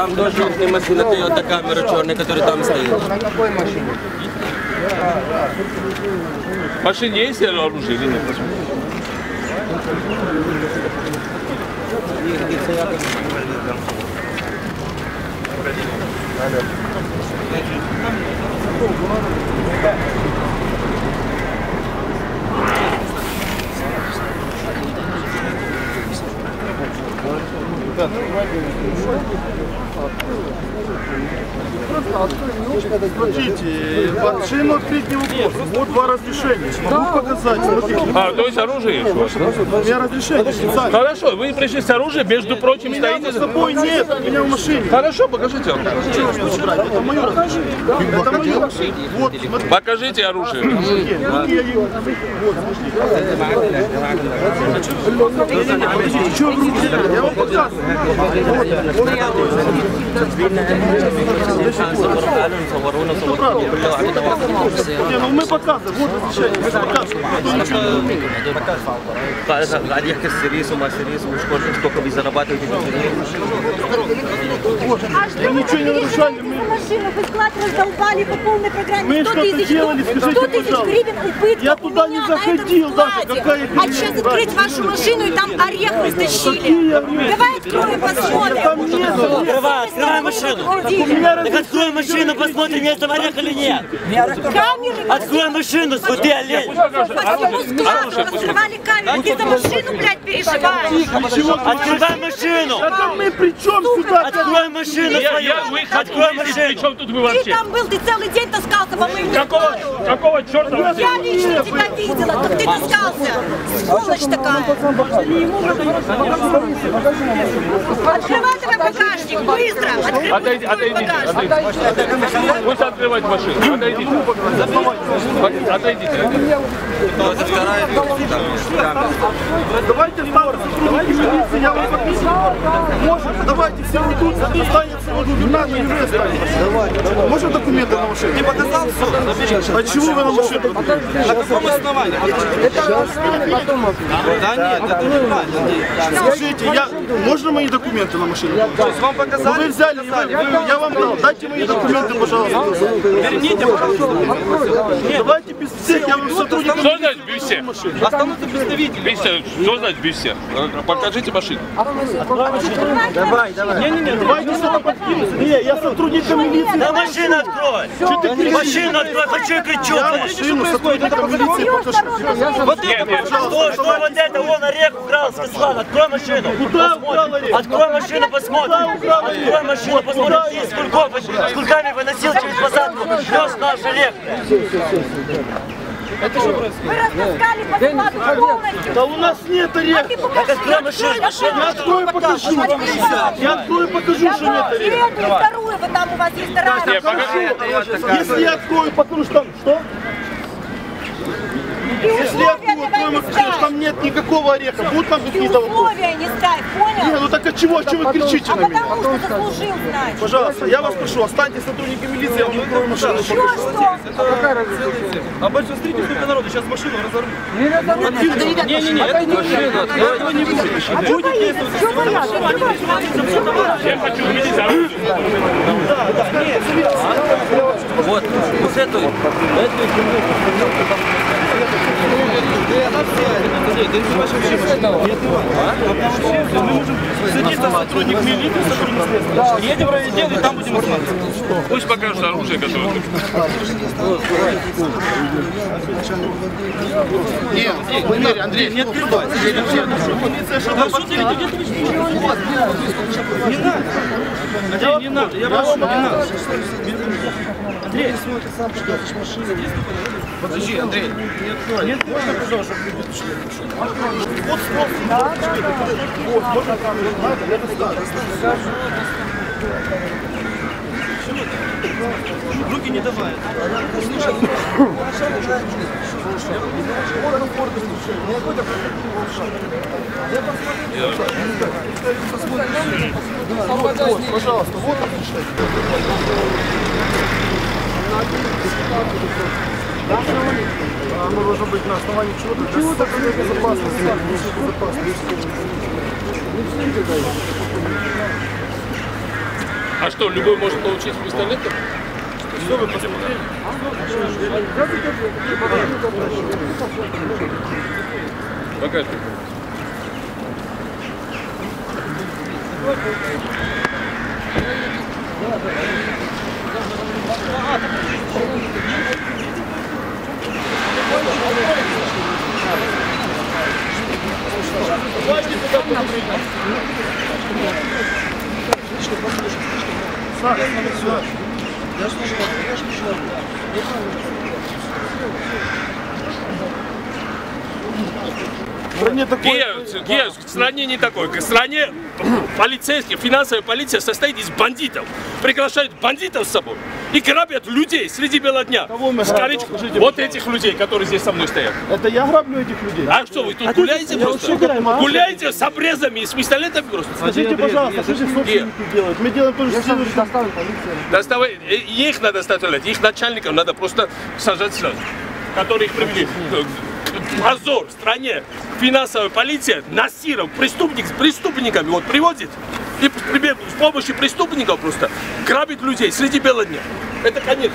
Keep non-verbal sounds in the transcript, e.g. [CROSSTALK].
Там тоже их машина Toyota камера черная, которая там стоит. В машине есть оружие или нет? Смотрите, машину открыть не вопрос. Вот два разрешения. Могу показать. Смотрите. А, то есть оружие есть у вас? да? У меня разрешение специально. Хорошо, вы пришли с оружием, между прочим, У меня с стоите... собой нет, у меня в машине. Хорошо, покажите оружие. Это мое разрешение. Это мое. Вот, смотрите. Покажите оружие. Вот я его- Вот, смотрите. Что вы руки взяли? Я вам показываю. Не, ну Мы показываем, вот разрешение, мы показываем. Ради яке сервісу, ма сервісу, уж кожен, вы зарабатываете по полной программе. 100 тысяч, гривен убытка Я туда не заходил даже, какая А сейчас открыть вашу машину и там орех растащили. Давай откроем, посмотрим. Открывай, открывай машину. Так открой машину, посмотрим, есть там орех или нет. Открой машину, смотри, олень. По всему складу раскрывали камеры. Ты за машину, блядь, переживаешь. Открывай машину. Это мы при чем сюда? Открой машину Я, свою. Открой хотите, при машину. чем тут вы Ты вообще? там был, ты целый день таскался по моему Какого, какого черта Я лично тебя видела, как ты таскался. Сволочь такая. Открывай давай багажник, быстро. Отойди, отойдите, отойдите. Пусть открывать машину. Отойдите. Отойдите. Давайте ставьте сотрудники милиции, я вам подпишу. Может, давайте все тут останется, вот тут надо не вы останетесь. Можно документы на машину? Не показал все. А чего вы на машину? На каком основании? Да нет, это неправильно. Скажите, я, можно мои документы на машину? Вам показали? Вы взяли, вы- я вам дал. Дайте мои документы, пожалуйста. Верните, пожалуйста. Давайте без всех, я вам сотрудник. Что значит без всех? Останутся представители. Без всех. Что значит без всех? Покажите машину. Давайте сюда подкинуть. Не, я сотрудником милиции. Да машину открой. Машину открой, хочу и кричу. Я машину сотрудником милиции покажу. Вот нет. Что, что вот это, вон орех украл с Каслана. Открой машину. Куда украл орех? Открой машину, посмотрим. Открой машину, посмотрим, кульков, с кульками выносил через посадку. Вез наш орех. Вы растаскали по складу полностью. Да у нас нет ореха. Ты покажи, Я открою покажу. Я открою и покажу, что нет. Эту и вторую, вот там у вас есть покажи. Если я открою, покажу, что там, что? И Если не покажу, что там нет никакого ореха. Будут там какие-то вопросы? условия не ставь, Не, понял? ну так от чего, от чего вы кричите А на меня? потому что заслужил, значит. Пожалуйста, я вас прошу, останьтесь сотрудники милиции, я вам открою машину. Еще что? А большинство сколько народу сейчас машину разорвут. Не-не-не, это не машина. Я этого не. Будет действовать. Что боятся? Я хочу увидеть оружие. Вот, вот эту. Садится сотрудник милиции, сотрудник следствия. Едем в райотдел и там будем осматривать. Пусть покажут оружие, которое... Андрей, не открывай. Милиция что-то подсветит. Не надо. Андрей, не надо. Я прошу, не надо. Андрей, Подожди, Андрей. Не открывай. Не открывай, пожалуйста, чтобы люди шли. Вот способ. Вот, можно камеру. Надо, я достану. Руки не давай. Пожалуйста, вот разрешение. Оно должно быть на основании чего-то. Чего такое безопасности? А что, любой может получить В стране такой... В стране не такой? В стране [CLEARS THROAT] полицейские, финансовая полиция состоит из бандитов. Приглашают бандитов с собой и грабят людей среди бела дня. Кого мы вот этих людей, которые здесь со мной стоят. Это я граблю этих людей? А что, вы тут гуляете просто? Гуляете с обрезами и с пистолетами просто? Скажите, пожалуйста, что же собственники делают? Мы делаем то же самое. Доставай, э, их надо доставлять, их начальникам надо просто сажать сразу, которые их привели. Позор в стране. Финансовая полиция насилом, преступник с преступниками вот приводит и с помощью преступников просто грабит людей среди бела дня. Это конец.